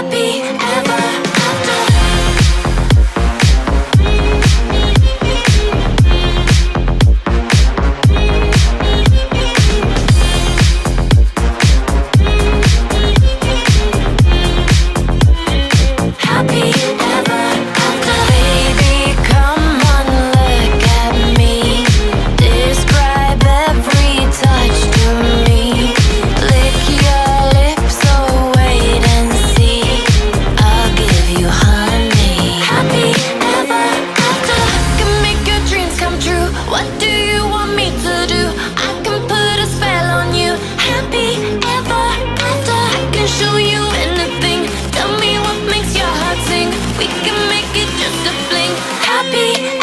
happy ever be